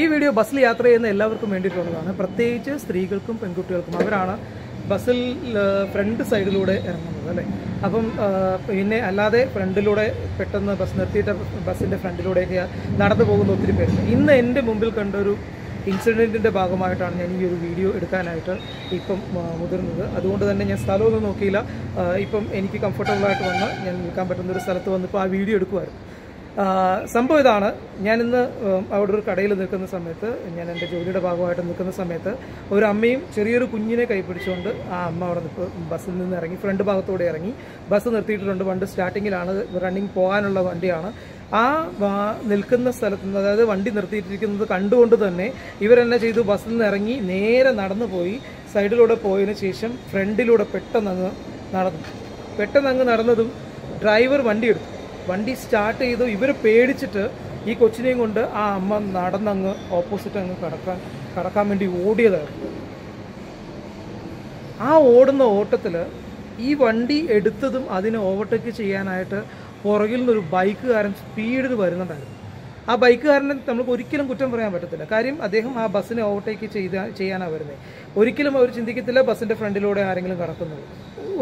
ഈ വീഡിയോ ബസ്സിൽ യാത്ര ചെയ്യുന്ന എല്ലാവർക്കും വേണ്ടിയിട്ടുള്ളതാണ്. പ്രത്യേകിച്ച് സ്ത്രീകൾക്കും പെൺകുട്ടികൾക്കും. അവരാണ് ബസ്സിൽ ഫ്രണ്ട് സൈഡിലൂടെ ഇറങ്ങുന്നത് അല്ലേ? അപ്പം പിന്നെ അല്ലാതെ ഫ്രണ്ടിലൂടെ പെട്ടെന്ന് ബസ് നിർത്തിയിട്ട് ബസ്സിന്റെ ഫ്രണ്ടിലൂടെയൊക്കെ നടന്നു പോകുന്ന ഒത്തിരി പേരുണ്ട്. ഇന്ന് എന്റെ മുമ്പിൽ കണ്ടൊരു ഇൻസിഡന്റിന്റെ ഭാഗമായിട്ടാണ് ഞാൻ ഈ ഒരു വീഡിയോ എടുക്കാനായിട്ട് ഇപ്പം മുതിർന്നത്. അതുകൊണ്ട് തന്നെ ഞാൻ സ്ഥലമൊന്നും നോക്കിയില്ല. ഇപ്പം എനിക്ക് കംഫർട്ടബിളായിട്ട് വന്ന് ഞാൻ നിൽക്കാൻ പറ്റുന്ന ഒരു സ്ഥലത്ത് വന്നിപ്പോൾ ആ വീഡിയോ എടുക്കുമായിരുന്നു സംഭവം ഇതാണ്. ഞാനിന്ന് അവിടെ ഒരു കടയിൽ നിൽക്കുന്ന സമയത്ത് ഞാൻ എന്റെ ജോലിയുടെ ഭാഗമായിട്ട് നിൽക്കുന്ന സമയത്ത് ഒരു അമ്മയും ചെറിയൊരു കുഞ്ഞിനെ കൈപ്പിടിച്ചുകൊണ്ട് ആ അമ്മ അവിടെ ബസ്സിൽ നിന്ന് ഇറങ്ങി ഫ്രണ്ട് ഭാഗത്തൂടെ ഇറങ്ങി. ബസ് നിർത്തിയിട്ടുണ്ട് വണ്ടി സ്റ്റാർട്ടിങ്ങിലാണ് റണ്ണിങ് പോകാനുള്ള വണ്ടിയാണ്. ആ നിൽക്കുന്ന സ്ഥലത്ത് നിന്ന് അതായത് വണ്ടി നിർത്തിയിട്ടിരിക്കുന്നത് കണ്ടുകൊണ്ട് തന്നെ ഇവരെന്നെ ചെയ്തു ബസ്സിൽ നിന്ന് ഇറങ്ങി നേരെ നടന്നു പോയി. സൈഡിലൂടെ പോയതിന് ശേഷം ഫ്രണ്ടിലൂടെ പെട്ടെന്ന് അങ്ങ് നടന്നു. പെട്ടെന്ന് അങ്ങ് നടന്നതും ഡ്രൈവർ വണ്ടി എടുത്തു. വണ്ടി സ്റ്റാർട്ട് ചെയ്തു. ഇവർ പേടിച്ചിട്ട് ഈ കൊച്ചിനെയും കൊണ്ട് ആ അമ്മ നടന്നങ്ങ് ഓപ്പോസിറ്റ് അങ്ങ് കടക്കാൻ കടക്കാൻ വേണ്ടി ഓടിയതായിരുന്നു. ആ ഓടുന്ന ഓട്ടത്തിൽ ഈ വണ്ടി എടുത്തതും അതിനെ ഓവർടേക്ക് ചെയ്യാനായിട്ട് പുറകിൽ നിന്നൊരു ബൈക്കുകാരൻ സ്പീഡിൽ വരുന്നുണ്ടായിരുന്നു. ആ ബൈക്കുകാരനെ നമുക്ക് ഒരിക്കലും കുറ്റം പറയാൻ പറ്റത്തില്ല. കാര്യം അദ്ദേഹം ആ ബസ്സിനെ ഓവർടേക്ക് ചെയ്ത ചെയ്യാനാണ് വരുന്നത് ഒരിക്കലും അവർ ചിന്തിക്കത്തില്ല ബസ്സിന്റെ ഫ്രണ്ടിലൂടെ ആരെങ്കിലും കടക്കുന്നത്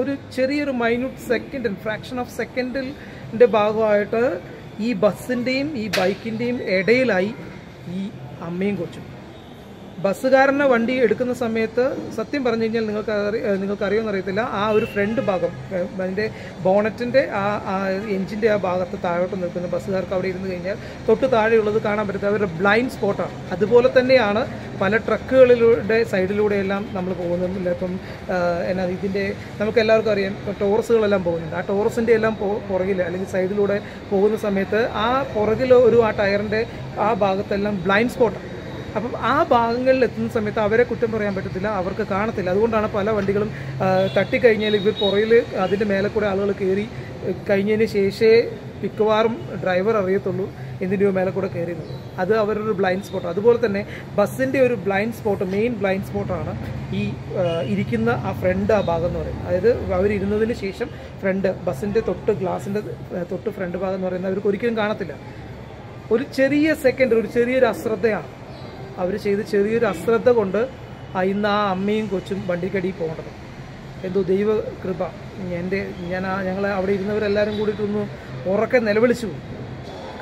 ഒരു ചെറിയൊരു മൈന്യൂട്ട് സെക്കൻഡ് ഫ്രാക്ഷൻ ഓഫ് സെക്കൻഡിന്റെ ഭാഗമായിട്ട് ഈ ബസ്സിന്റെയും ഈ ബൈക്കിന്റെയും ഇടയിലായി ഈ അമ്മയും കൊച്ചും. ബസ്സുകാരനെ വണ്ടി എടുക്കുന്ന സമയത്ത് സത്യം പറഞ്ഞു കഴിഞ്ഞാൽ നിങ്ങൾക്ക് നിങ്ങൾക്ക് അറിയുമെന്ന് അറിയത്തില്ല ആ ഒരു ഫ്രണ്ട് ഭാഗം അതിന്റെ ബോണറ്റിന്റെ ആ എഞ്ചിന്റെ ആ ഭാഗത്ത് താഴോട്ട് നിൽക്കുന്ന ബസ്സുകാർക്ക് അവിടെ ഇരുന്ന് കഴിഞ്ഞാൽ തൊട്ട് താഴെയുള്ളത് കാണാൻ പറ്റുന്നത് അവരുടെ ബ്ലൈൻഡ് സ്പോട്ടാണ്. അതുപോലെ തന്നെയാണ് പല ട്രക്കുകളിലൂടെ സൈഡിലൂടെയെല്ലാം നമ്മൾ പോകുന്നില്ല ഇപ്പം എന്നാ ഇതിന്റെ നമുക്ക് എല്ലാവർക്കും അറിയാം ഇപ്പം ടോറസുകളെല്ലാം പോകുന്നുണ്ട്. ആ ടോറസിന്റെ എല്ലാം പുറകിൽ അല്ലെങ്കിൽ സൈഡിലൂടെ പോകുന്ന സമയത്ത് ആ പുറകിൽ ഒരു ആ ടയറിന്റെ ആ ഭാഗത്തെല്ലാം ബ്ലൈൻഡ് സ്പോട്ടാണ്. അപ്പം ആ ഭാഗങ്ങളിൽ എത്തുന്ന സമയത്ത് അവരെ കുറ്റം പറയാൻ പറ്റത്തില്ല അവർക്ക് കാണത്തില്ല. അതുകൊണ്ടാണ് പല വണ്ടികളും തട്ടിക്കഴിഞ്ഞാൽ ഇവർ പുറയിൽ അതിന്റെ മേലെ കൂടെ ആളുകൾ കയറി കഴിഞ്ഞതിന് ശേഷമേ മിക്കവാറും ഡ്രൈവർ അറിയത്തുള്ളൂ എന്തിന്റെയോ മേലെ കൂടെ കയറിയത് അത് അവരൊരു ബ്ലൈൻഡ് സ്പോട്ട്. അതുപോലെ തന്നെ ബസ്സിന്റെ ഒരു ബ്ലൈൻഡ് സ്പോട്ട് മെയിൻ ബ്ലൈൻഡ് സ്പോട്ടാണ് ഈ ഇരിക്കുന്ന ആ ഫ്രണ്ട് ആ ഭാഗം എന്ന് പറയുന്നത്. അതായത് അവരിരുന്നതിന് ശേഷം ഫ്രണ്ട് ബസ്സിന്റെ തൊട്ട് ഗ്ലാസിന്റെ തൊട്ട് ഫ്രണ്ട് ഭാഗം എന്ന് പറയുന്നത് അവർക്ക് ഒരിക്കലും കാണത്തില്ല. ഒരു ചെറിയ സെക്കൻഡ് ഒരു ചെറിയൊരു അശ്രദ്ധയാണ്. അവർ ചെയ്ത് ചെറിയൊരു അശ്രദ്ധ കൊണ്ട് ഇന്ന് ആ അമ്മയും കൊച്ചും വണ്ടിക്കടിയിൽ പോകേണ്ടത്. എന്തോ ദൈവ കൃപ. എന്റെ ഞാൻ ആ ഞങ്ങൾ അവിടെ ഇരുന്നവരെല്ലാവരും കൂടിയിട്ടൊന്ന് ഉറക്കെ നിലവിളിച്ചു.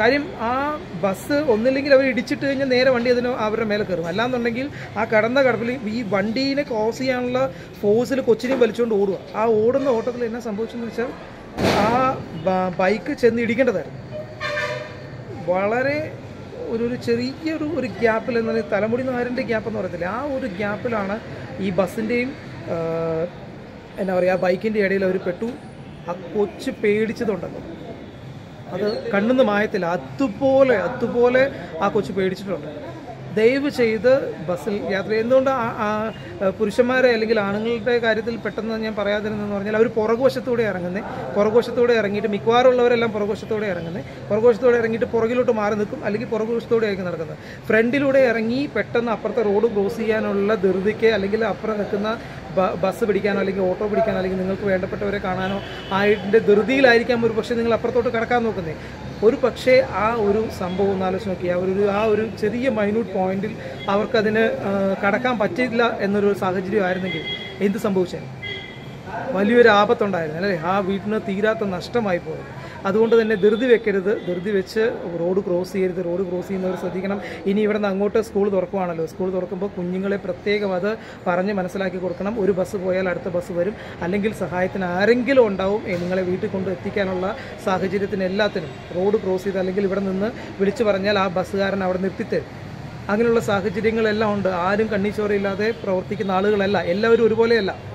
കാര്യം ആ ബസ് ഒന്നില്ലെങ്കിൽ അവർ ഇടിച്ചിട്ട് കഴിഞ്ഞാൽ നേരെ വണ്ടി അതിന് അവരുടെ മേലെ കയറും. അല്ലാന്നുണ്ടെങ്കിൽ ആ കടന്ന കടപ്പിൽ ഈ വണ്ടീനെ ക്രോസ് ചെയ്യാനുള്ള ഫോഴ്സിൽ കൊച്ചിനെയും വലിച്ചുകൊണ്ട് ഓടുക. ആ ഓടുന്ന ഓട്ടത്തിൽ എന്നാ സംഭവിച്ചെന്ന് വെച്ചാൽ ആ ബൈക്ക് ചെന്ന് ഇടിക്കേണ്ടതായിരുന്നു. വളരെ ഒരു ഒരു ചെറിയൊരു ഒരു ഗ്യാപ്പിൽ എന്ന് പറഞ്ഞാൽ തലമുടി നാരന്റെ ഗ്യാപ്പ് എന്ന് പറയത്തില്ല. ആ ഒരു ഗ്യാപ്പിലാണ് ഈ ബസ്സിന്റെയും എന്നാ പറയുക ബൈക്കിന്റെ ഇടയിൽ അവർ പെട്ടു. ആ കൊച്ച് പേടിച്ചതുണ്ടല്ലോ. അത് കണ്ണുന്ന് മായത്തില്ല. അതുപോലെ അതുപോലെ ആ കൊച്ച് പേടിച്ചിട്ടുണ്ട്. ദയവ് ചെയ്ത് ബസ്സിൽ യാത്ര എന്തുകൊണ്ട് പുരുഷന്മാരെ അല്ലെങ്കിൽ ആണുങ്ങളുടെ കാര്യത്തിൽ പെട്ടെന്ന് ഞാൻ പറയാതിരുന്നെന്ന് പറഞ്ഞാൽ അവർ പുറകുവശത്തൂടെ ഇറങ്ങുന്നത് പുറകുവശത്തൂടെ ഇറങ്ങിയിട്ട് മിക്കവാറും ഉള്ളവരെല്ലാം പുറകുവശത്തൂടെ ഇറങ്ങുന്നത് പുറകുവശത്തൂടെ ഇറങ്ങിയിട്ട് പുറകിലോട്ട് മാറി നിൽക്കും. അല്ലെങ്കിൽ പുറകുവശത്തൂടെ ആയിരിക്കും നടക്കുന്നത്. ഫ്രണ്ടിലൂടെ ഇറങ്ങി പെട്ടെന്ന് അപ്പുറത്തെ റോഡ് ക്രോസ് ചെയ്യാനുള്ള ധൃതിക്ക് അല്ലെങ്കിൽ അപ്പുറം നിൽക്കുന്ന ബസ് പിടിക്കാനോ അല്ലെങ്കിൽ ഓട്ടോ പിടിക്കാനോ അല്ലെങ്കിൽ നിങ്ങൾക്ക് വേണ്ടപ്പെട്ടവരെ കാണാനോ ആയിട്ട് ധൃതിയിലായിരിക്കാം ഒരു പക്ഷേ നിങ്ങൾ അപ്പുറത്തോട്ട് കടക്കാൻ നോക്കുന്നത് ഒരു പക്ഷേ ആ ഒരു സംഭവം ഒന്ന് ആലോചിച്ച് നോക്കി ഒരു ആ ഒരു ചെറിയ മൈന്യൂട്ട് പോയിന്റിൽ അവർക്കതിന് കടക്കാൻ പറ്റില്ല എന്നൊരു സാഹചര്യം ആയിരുന്നെങ്കിൽ എന്ത് സംഭവിച്ചേ വലിയൊരു ആപത്തുണ്ടായിരുന്നു അല്ലേ? ആ വീട്ടിന് തീരാത്ത നഷ്ടമായി പോയത്. അതുകൊണ്ട് തന്നെ ധൃതി വെക്കരുത്. ധൃതി വെച്ച് റോഡ് ക്രോസ് ചെയ്യരുത്. റോഡ് ക്രോസ് ചെയ്യുന്നവർ ശ്രദ്ധിക്കണം. ഇനി ഇവിടെ നിന്ന് അങ്ങോട്ട് സ്കൂൾ തുറക്കുവാണല്ലോ. സ്കൂൾ തുറക്കുമ്പോൾ കുഞ്ഞുങ്ങളെ പ്രത്യേകം അത് പറഞ്ഞ് മനസ്സിലാക്കി കൊടുക്കണം. ഒരു ബസ് പോയാൽ അടുത്ത ബസ് വരും. അല്ലെങ്കിൽ സഹായത്തിന് ആരെങ്കിലും ഉണ്ടാവും നിങ്ങളെ വീട്ടിൽ കൊണ്ട് എത്തിക്കാനുള്ള സാഹചര്യത്തിന് എല്ലാത്തിനും. റോഡ് ക്രോസ് ചെയ്ത് അല്ലെങ്കിൽ ഇവിടെ നിന്ന് വിളിച്ചു പറഞ്ഞാൽ ആ ബസ്സുകാരൻ അവിടെ നിർത്തിത്തരും. അങ്ങനെയുള്ള സാഹചര്യങ്ങളെല്ലാം ഉണ്ട്. ആരും കണ്ണീച്ചോരയില്ലാതെ പ്രവർത്തിക്കുന്ന ആളുകളല്ല. എല്ലാവരും ഒരുപോലെയല്ല.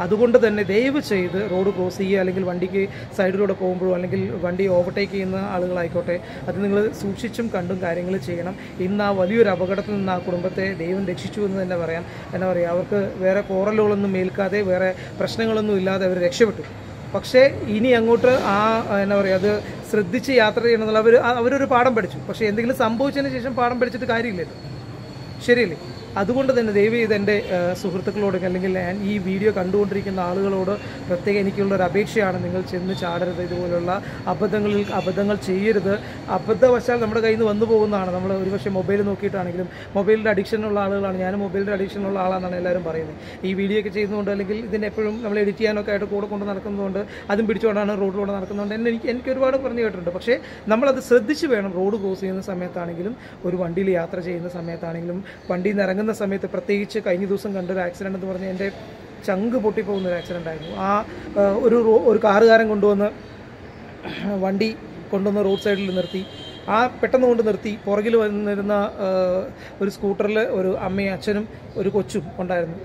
അതുകൊണ്ട് തന്നെ ദയവ് ചെയ്ത് റോഡ് ക്രോസ് ചെയ്യുക അല്ലെങ്കിൽ വണ്ടിക്ക് സൈഡിലൂടെ പോകുമ്പോഴോ അല്ലെങ്കിൽ വണ്ടി ഓവർടേക്ക് ചെയ്യുന്ന ആളുകളായിക്കോട്ടെ അത് നിങ്ങൾ സൂക്ഷിച്ചും കണ്ടും കാര്യങ്ങൾ ചെയ്യണം. ഇന്ന് ആ വലിയൊരു അപകടത്തിൽ നിന്ന് ആ കുടുംബത്തെ ദൈവം രക്ഷിച്ചു എന്ന് തന്നെ പറയാം. എന്നാ പറയുക അവർക്ക് വേറെ കോറലുകളൊന്നും ഏൽക്കാതെ വേറെ പ്രശ്നങ്ങളൊന്നും ഇല്ലാതെ അവർ രക്ഷപ്പെട്ടു. പക്ഷേ ഇനി അങ്ങോട്ട് ആ എന്നാ പറയുക അത് ശ്രദ്ധിച്ച് യാത്ര ചെയ്യണമെന്നുള്ള അവർ അവരൊരു പാഠം പഠിച്ചു. പക്ഷേ എന്തെങ്കിലും സംഭവിച്ചതിന് ശേഷം പാഠം പഠിച്ചിട്ട് കാര്യമില്ലല്ലോ. ശരിയല്ലേ? അതുകൊണ്ട് തന്നെ ദയവ് ചെയ്ത് എന്റെ സുഹൃത്തുക്കളോട് അല്ലെങ്കിൽ ഈ വീഡിയോ കണ്ടുകൊണ്ടിരിക്കുന്ന ആളുകളോട് പ്രത്യേകം എനിക്കുള്ള ഒരു അപേക്ഷയാണ്. നിങ്ങൾ ചെന്ന് ചാടരുത്. ഇതുപോലുള്ള അബദ്ധങ്ങളിൽ അബദ്ധങ്ങൾ ചെയ്യരുത്. അബദ്ധവശാൽ നമ്മുടെ കയ്യിൽ നിന്ന് വന്നു പോകുന്നതാണ്. നമ്മൾ ഒരുപക്ഷെ മൊബൈൽ നോക്കിയിട്ടാണെങ്കിലും മൊബൈലിന്റെ അഡിക്ഷനുള്ള ആളുകളാണ്. ഞാനും മൊബൈലിന്റെ അഡിക്ഷനുള്ള ആളാണെന്നാണ് എല്ലാവരും പറയുന്നത്. ഈ വീഡിയോ ഒക്കെ ചെയ്യുന്നതുകൊണ്ട് അല്ലെങ്കിൽ ഇതിനെ എപ്പോഴും നമ്മൾ എഡിറ്റ് ചെയ്യാനൊക്കെ ആയിട്ട് കൂടെ കൊണ്ട് നടക്കുന്നതുകൊണ്ട് അതും പിടിച്ചുകൊണ്ടാണ് റോഡിലൂടെ നടക്കുന്നതുകൊണ്ട് എന്നെ എനിക്ക് എനിക്ക് ഒരുപാട് പറഞ്ഞു കേട്ടിട്ടുണ്ട്. പക്ഷേ നമ്മളത് ശ്രദ്ധിച്ച് വേണം റോഡ് ക്രോസ് ചെയ്യുന്ന സമയത്താണെങ്കിലും ഒരു വണ്ടിയിൽ യാത്ര ചെയ്യുന്ന സമയത്താണെങ്കിലും വണ്ടിയിൽ നിന്ന് ഇറങ്ങുന്ന സമയത്ത് പ്രത്യേകിച്ച് കഴിഞ്ഞ ദിവസം കണ്ടൊരു ആക്സിഡന്റ് എന്ന് പറഞ്ഞാൽ എന്റെ ചങ്ക് പൊട്ടിപ്പോകുന്ന ഒരു ആക്സിഡന്റ് ആയിരുന്നു. ആ ഒരു ഒരു കാറുകാരൻ കൊണ്ടുവന്ന് വണ്ടി കൊണ്ടുവന്ന് റോഡ് സൈഡിൽ നിർത്തി. ആ പെട്ടെന്ന് കൊണ്ട് നിർത്തി. പുറകിൽ വന്നിരുന്ന ഒരു സ്കൂട്ടറിൽ ഒരു അമ്മയും അച്ഛനും ഒരു കൊച്ചും ഉണ്ടായിരുന്നു.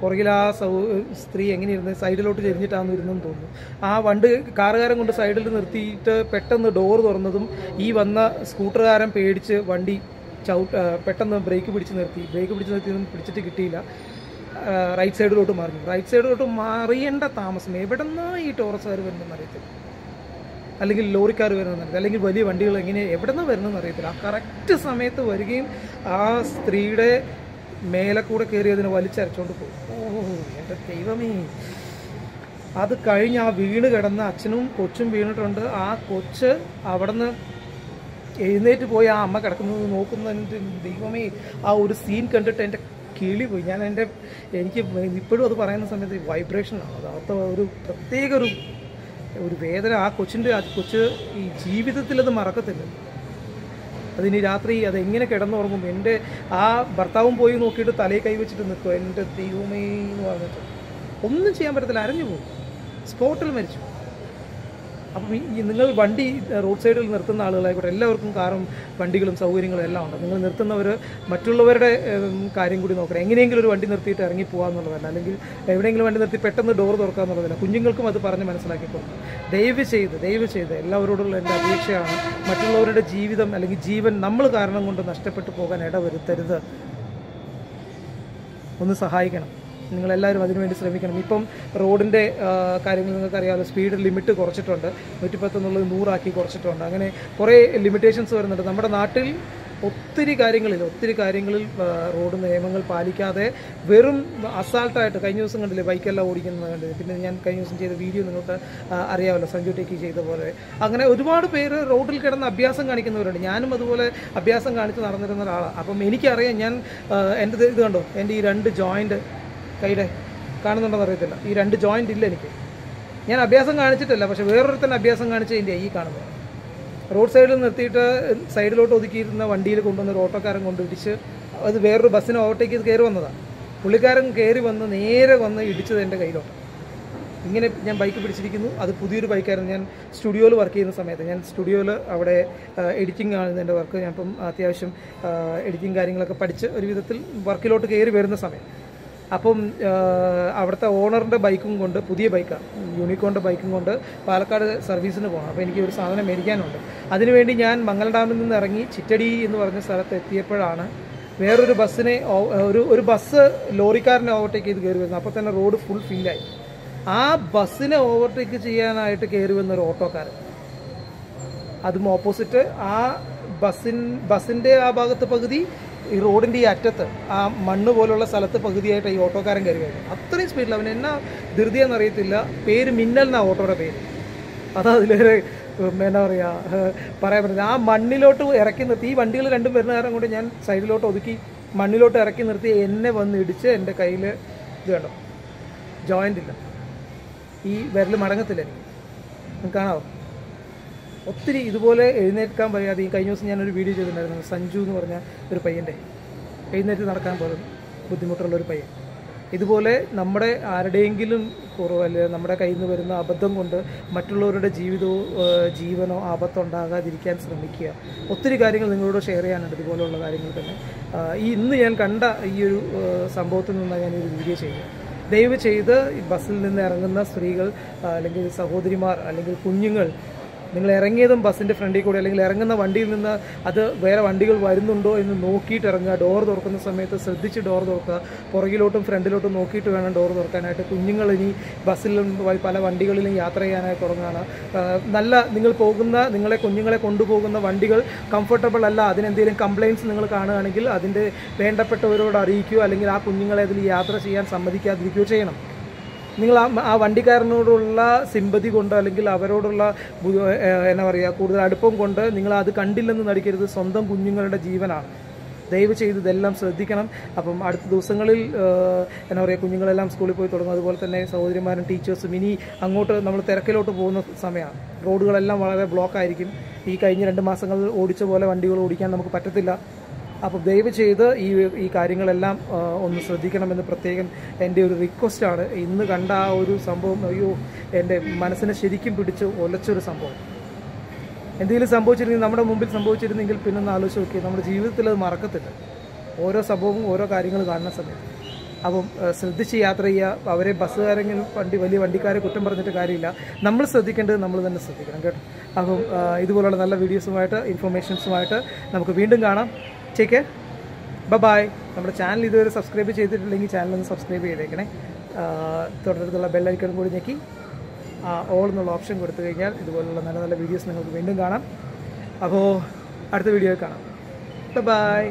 പുറകിൽ ആ സൗ സ്ത്രീ എങ്ങനെയിരുന്നു? സൈഡിലോട്ട് ചെരിഞ്ഞിട്ടാണെന്ന് ഇരുന്നെന്ന് തോന്നുന്നു. ആ വണ്ട് കാറുകാരൻ കൊണ്ട് സൈഡിൽ നിർത്തിയിട്ട് പെട്ടെന്ന് ഡോർ തുറന്നതും ഈ വന്ന സ്കൂട്ടറുകാരൻ പേടിച്ച് വണ്ടി ചവിട്ട് പെട്ടെന്ന് ബ്രേക്ക് പിടിച്ച് നിർത്തി. ബ്രേക്ക് പിടിച്ച് നിർത്തിയൊന്നും പിടിച്ചിട്ട് കിട്ടിയില്ല. റൈറ്റ് സൈഡിലോട്ട് മാറി റൈറ്റ് സൈഡിലോട്ട് മാറിയേണ്ട താമസം എവിടെ നിന്നാണ് ഈ ടോറസുകാർ വരുന്നതെന്ന് അറിയത്തില്ല. അല്ലെങ്കിൽ ലോറിക്കാർ വരുന്നതെന്ന് അല്ലെങ്കിൽ വലിയ വണ്ടികൾ എങ്ങനെ എവിടെ നിന്ന് വരുന്നതെന്ന് അറിയത്തില്ല. ആ കറക്റ്റ് സമയത്ത് വരികയും ആ സ്ത്രീയുടെ മേലെ കൂടെ കയറി അതിനെ പോകും. ഓ എന്റെ ദൈവമേ. അത് കഴിഞ്ഞ് ആ വീണ് കിടന്ന അച്ഛനും കൊച്ചും വീണിട്ടുണ്ട്. ആ കൊച്ച് അവിടുന്ന് എഴുന്നേറ്റ് പോയി ആ അമ്മ കിടക്കുന്നത് നോക്കുന്നതിന്റെ ദൈവമേ ആ ഒരു സീൻ കണ്ടിട്ട് എന്റെ കിളി പോയി. ഞാൻ എന്റെ എനിക്ക് ഇപ്പോഴും അത് പറയുന്ന സമയത്ത് വൈബ്രേഷനാണ് അത് അവിടുത്തെ ഒരു പ്രത്യേക ഒരു ഒരു വേദന. ആ കൊച്ചിന്റെ ആ കൊച്ച് ഈ ജീവിതത്തിൽ അത് മറക്കത്തില്ല. അതിനി രാത്രി അത് എങ്ങനെ കിടന്നുറങ്ങും? എന്റെ ആ ഭർത്താവും പോയി നോക്കിയിട്ട് തലയിൽ കൈവച്ചിട്ട് നിൽക്കും എന്റെ ദൈവമേ എന്ന് പറഞ്ഞിട്ട് ഒന്നും ചെയ്യാൻ പറ്റത്തില്ല. അരഞ്ഞു പോകും. സ്പോട്ടിൽ മരിച്ചു. അപ്പം ഈ നിങ്ങൾ വണ്ടി റോഡ് സൈഡിൽ നിർത്തുന്ന ആളുകളായിക്കോട്ടെ എല്ലാവർക്കും കാറും വണ്ടികളും സൗകര്യങ്ങളും എല്ലാം ഉണ്ട്. നിങ്ങൾ നിർത്തുന്നവർ മറ്റുള്ളവരുടെ കാര്യം കൂടി നോക്കണം. എങ്ങനെയെങ്കിലും ഒരു വണ്ടി നിർത്തിയിട്ട് ഇറങ്ങി പോകാമെന്നുള്ളതല്ല അല്ലെങ്കിൽ എവിടെയെങ്കിലും വണ്ടി നിർത്തി പെട്ടെന്ന് ഡോർ തുറക്കുക എന്നുള്ളതല്ല. കുഞ്ഞുങ്ങൾക്കും അത് പറഞ്ഞ് മനസ്സിലാക്കി കൊടുക്കണം ദയവ് ചെയ്ത് ദയവ് ചെയ്ത് എല്ലാവരോടുള്ള എന്റെ അപേക്ഷയാണ് മറ്റുള്ളവരുടെ ജീവിതം അല്ലെങ്കിൽ ജീവൻ നമ്മൾ കാരണം കൊണ്ട് നഷ്ടപ്പെട്ടു പോകാൻ ഇടവരുത്തരുത്. ഒന്ന് സഹായിക്കണം. നിങ്ങളെല്ലാവരും അതിനുവേണ്ടി ശ്രമിക്കണം. ഇപ്പം റോഡിന്റെ കാര്യങ്ങൾ നിങ്ങൾക്കറിയാമല്ലോ സ്പീഡ് ലിമിറ്റ് കുറച്ചിട്ടുണ്ട്. നൂറ്റിപ്പത്ത് എന്നുള്ളത് നൂറാക്കി കുറച്ചിട്ടുണ്ട്. അങ്ങനെ കുറേ ലിമിറ്റേഷൻസ് വരുന്നുണ്ട്. നമ്മുടെ നാട്ടിൽ ഒത്തിരി കാര്യങ്ങളിൽ ഒത്തിരി കാര്യങ്ങളിൽ റോഡ് നിയമങ്ങൾ പാലിക്കാതെ വെറും അസാൾട്ടായിട്ട് കഴിഞ്ഞ ദിവസം കണ്ടില്ലേ ബൈക്കെല്ലാം ഓടിക്കുന്നത് കണ്ടില്ലേ? പിന്നെ ഞാൻ കഴിഞ്ഞ ദിവസം ചെയ്ത വീഡിയോ നിങ്ങൾക്ക് അറിയാമല്ലോ സഞ്ജു ടേക്കി ചെയ്ത പോലെ. അങ്ങനെ ഒരുപാട് പേര് റോഡിൽ കിടന്ന് അഭ്യാസം കാണിക്കുന്നവരുണ്ട്. ഞാനും അതുപോലെ അഭ്യാസം കാണിച്ച് നടന്നിരുന്ന ഒരാളാണ് അപ്പം എനിക്കറിയാം ഞാൻ എന്റെ ഇത് കണ്ടോ? എന്റെ ഈ രണ്ട് ജോയിന്റ് കൈയുടെ കാണുന്നുണ്ടോന്ന് അറിയത്തില്ല. ഈ രണ്ട് ജോയിന്റ് ഇല്ല എനിക്ക്. ഞാൻ അഭ്യാസം കാണിച്ചിട്ടില്ല പക്ഷെ വേറൊരുത്തന്നെ അഭ്യാസം കാണിച്ചതിന്റെ ഈ കാണുന്നത് റോഡ് സൈഡിൽ നിർത്തിയിട്ട് സൈഡിലോട്ട് ഒതുക്കിയിരുന്ന വണ്ടിയിൽ കൊണ്ടുവന്ന ഒരു ഓട്ടോക്കാരൻ കൊണ്ട് ഇടിച്ച് അത് വേറൊരു ബസ്സിന് ഓവർടേക്ക് ചെയ്ത് കയറി വന്നതാണ് പുള്ളിക്കാരൻ കയറി വന്ന് നേരെ വന്ന് ഇടിച്ചത് എന്റെ കയ്യിലോട്ട്. ഇങ്ങനെ ഞാൻ ബൈക്ക് പിടിച്ചിരിക്കുന്നു. അത് പുതിയൊരു ബൈക്കായിരുന്നു ഞാൻ സ്റ്റുഡിയോയിൽ വർക്ക് ചെയ്യുന്ന സമയത്ത്. ഞാൻ സ്റ്റുഡിയോയിൽ അവിടെ എഡിറ്റിംഗ് ആണ് എന്റെ വർക്ക് ഞാൻ ഇപ്പം അത്യാവശ്യം എഡിറ്റിംഗ് കാര്യങ്ങളൊക്കെ പഠിച്ച് ഒരു വിധത്തിൽ വർക്കിലോട്ട് കയറി വരുന്ന സമയം. അപ്പം അവിടുത്തെ ഓണറിന്റെ ബൈക്കും കൊണ്ട് പുതിയ ബൈക്കാണ് യൂണിക്കോണിന്റെ ബൈക്കും കൊണ്ട് പാലക്കാട് സർവീസിന് പോകണം അപ്പോൾ എനിക്ക് ഒരു സാധനം മേടിക്കാനുണ്ട്. അതിനുവേണ്ടി ഞാൻ മംഗല ഡാമിൽ നിന്ന് ഇറങ്ങി ചിറ്റടി എന്ന് പറഞ്ഞ സ്ഥലത്ത് എത്തിയപ്പോഴാണ് വേറൊരു ബസ്സിനെ ഒരു ഒരു ബസ് ലോറിക്കാരനെ ഓവർടേക്ക് ചെയ്ത് കയറി വരുന്നത്. അപ്പോൾ തന്നെ റോഡ് ഫുൾ ഫില്ലായി. ആ ബസ്സിനെ ഓവർടേക്ക് ചെയ്യാനായിട്ട് കയറി വന്ന ഒരു ഓട്ടോക്കാരൻ. അതും ഓപ്പോസിറ്റ് ആ ബസ്സിൻ ബസ്സിന്റെ ആ ഭാഗത്ത് പകുതി ഈ റോഡിന്റെ ഈ അറ്റത്ത് ആ മണ്ണ് പോലുള്ള സ്ഥലത്ത് പകുതിയായിട്ട് ഈ ഓട്ടോക്കാരൻ കയറി വരുന്നു അത്രയും സ്പീഡിൽ അവൻ എന്നാ ധൃതിയെന്നറിയത്തില്ല പേര് മിന്നൽ എന്നാ ഓട്ടോയുടെ പേര്. അതാ അതിലൊരു എന്താ പറയുക പറയാൻ പറ്റുന്നത് ആ മണ്ണിലോട്ട് ഇറക്കി നിർത്തി ഈ വണ്ടികൾ രണ്ടും വരുന്ന കാരണം കൊണ്ട് ഞാൻ സൈഡിലോട്ട് ഒതുക്കി മണ്ണിലോട്ട് ഇറക്കി നിർത്തി എന്നെ വന്ന് ഇടിച്ച് എന്റെ കയ്യിൽ ഇത് കണ്ടോ? ജോയിന്റ് ഇല്ല. ഈ വിരൽ മടങ്ങത്തില്ല എനിക്ക്. കാണാവോ? ഒത്തിരി ഇതുപോലെ എഴുന്നേൽക്കാൻ വയ്യാതെ ഈ കഴിഞ്ഞ ദിവസം ഞാനൊരു വീഡിയോ ചെയ്തിട്ടുണ്ടായിരുന്നു. സഞ്ജു എന്ന് പറഞ്ഞ ഒരു പയ്യന്റെ എഴുന്നേറ്റ് നടക്കാൻ പോലും ബുദ്ധിമുട്ടുള്ള ഒരു പയ്യൻ. ഇതുപോലെ നമ്മുടെ ആരുടെയെങ്കിലും കുറവ് അല്ലെങ്കിൽ നമ്മുടെ കയ്യിൽ നിന്ന് വരുന്ന അബദ്ധം കൊണ്ട് മറ്റുള്ളവരുടെ ജീവിതവും ജീവനോ ആപത്തുണ്ടാകാതിരിക്കാൻ ശ്രമിക്കുക. ഒത്തിരി കാര്യങ്ങൾ നിങ്ങളോട് ഷെയർ ചെയ്യാനുണ്ട് ഇതുപോലെയുള്ള കാര്യങ്ങൾ തന്നെ. ഈ ഇന്ന് ഞാൻ കണ്ട ഈ ഒരു സംഭവത്തിൽ നിന്നാണ് ഞാനൊരു വീഡിയോ ചെയ്യുന്നത്. ദയവ് ചെയ്ത് ബസ്സിൽ നിന്ന് ഇറങ്ങുന്ന സ്ത്രീകൾ അല്ലെങ്കിൽ സഹോദരിമാർ അല്ലെങ്കിൽ കുഞ്ഞുങ്ങൾ നിങ്ങൾ ഇറങ്ങിയതും ബസ്സിന്റെ ഫ്രണ്ടിൽ കൂടെ അല്ലെങ്കിൽ ഇറങ്ങുന്ന വണ്ടിയിൽ നിന്ന് അത് വേറെ വണ്ടികൾ വരുന്നുണ്ടോ എന്ന് നോക്കിയിട്ട് ഇറങ്ങുക. ഡോർ തുറക്കുന്ന സമയത്ത് ശ്രദ്ധിച്ച് ഡോർ തുറക്കുക. പുറകിലോട്ടും ഫ്രണ്ടിലോട്ടും നോക്കിയിട്ട് വേണം ഡോർ തുറക്കാനായിട്ട്. കുഞ്ഞുങ്ങൾ ഇനി ബസ്സിലും പല വണ്ടികളിലും യാത്ര ചെയ്യാനായി തുടങ്ങുകയാണ്. നല്ല നിങ്ങൾ പോകുന്ന നിങ്ങളെ കുഞ്ഞുങ്ങളെ കൊണ്ടുപോകുന്ന വണ്ടികൾ കംഫർട്ടബിൾ അല്ല. അതിനെന്തെങ്കിലും കംപ്ലയിന്റ്സ് നിങ്ങൾ കാണുകയാണെങ്കിൽ അതിന്റെ വേണ്ടപ്പെട്ടവരോട് അറിയിക്കുകയോ അല്ലെങ്കിൽ ആ കുഞ്ഞുങ്ങളെ അതിൽ യാത്ര ചെയ്യാൻ സമ്മതിക്കാതിരിക്കുകയോ ചെയ്യണം. നിങ്ങൾ ആ വണ്ടിക്കാരനോടുള്ള സിമ്പതി കൊണ്ട് അല്ലെങ്കിൽ അവരോടുള്ള എന്നാ പറയുക കൂടുതൽ അടുപ്പം കൊണ്ട് നിങ്ങൾ അത് കണ്ടില്ലെന്ന് നടിക്കരുത്. സ്വന്തം കുഞ്ഞുങ്ങളുടെ ജീവനാണ്. ദയവ് ചെയ്ത് ഇതെല്ലാം ശ്രദ്ധിക്കണം. അപ്പം അടുത്ത ദിവസങ്ങളിൽ എന്താ പറയുക കുഞ്ഞുങ്ങളെല്ലാം സ്കൂളിൽ പോയി തുടങ്ങും. അതുപോലെ തന്നെ സഹോദരിമാരും ടീച്ചേഴ്സും ഇനി അങ്ങോട്ട് നമ്മൾ തിരക്കിലോട്ട് പോകുന്ന സമയമാണ്. റോഡുകളെല്ലാം വളരെ ബ്ലോക്കായിരിക്കും ഈ കഴിഞ്ഞ രണ്ട് മാസങ്ങളിൽ ഓടിച്ച പോലെ വണ്ടികൾ ഓടിക്കാൻ നമുക്ക് പറ്റത്തില്ല. അപ്പോൾ ദയവ് ചെയ്ത് ഈ ഈ കാര്യങ്ങളെല്ലാം ഒന്ന് ശ്രദ്ധിക്കണമെന്ന് പ്രത്യേകം എന്റെ ഒരു റിക്വസ്റ്റാണ് ഇന്ന് കണ്ട ആ ഒരു സംഭവം അയ്യോ എന്റെ മനസ്സിനെ ശരിക്കും പിടിച്ച് ഒലച്ചൊരു സംഭവം. എന്തെങ്കിലും സംഭവിച്ചിരുന്നെങ്കിൽ നമ്മുടെ മുമ്പിൽ സംഭവിച്ചിരുന്നെങ്കിൽ പിന്നെ ഒന്ന് ആലോചിച്ച് നോക്കി നമ്മുടെ ജീവിതത്തിൽ അത് മറക്കത്തില്ല. ഓരോ സംഭവവും ഓരോ കാര്യങ്ങൾ കാണുന്ന സമയത്ത്. അപ്പം ശ്രദ്ധിച്ച് യാത്ര ചെയ്യുക. അവരെ ബസ്സുകാരെങ്കിൽ വണ്ടി വലിയ വണ്ടിക്കാരെ കുറ്റം പറഞ്ഞിട്ട് കാര്യമില്ല. നമ്മൾ ശ്രദ്ധിക്കേണ്ടത് നമ്മൾ തന്നെ ശ്രദ്ധിക്കണം കേട്ടോ. അപ്പം ഇതുപോലുള്ള നല്ല വീഡിയോസുമായിട്ട് ഇൻഫർമേഷൻസുമായിട്ട് നമുക്ക് വീണ്ടും കാണാം. ചേക്ക് ബൈ നമ്മുടെ ചാനൽ ഇതുവരെ സബ്സ്ക്രൈബ് ചെയ്തിട്ടില്ലെങ്കിൽ ചാനൽ ഒന്ന് സബ്സ്ക്രൈബ് ചെയ്തേക്കണേ. തൊട്ടടുത്തുള്ള ബെല്ലൈക്കൺ കൂടി ഞെക്കി. ഓൾ എന്നുള്ള ഓപ്ഷൻ കൊടുത്തു കഴിഞ്ഞാൽ ഇതുപോലുള്ള നല്ല നല്ല വീഡിയോസ് നിങ്ങൾക്ക് വീണ്ടും കാണാം. അപ്പോൾ അടുത്ത വീഡിയോ കാണാം. ബൈ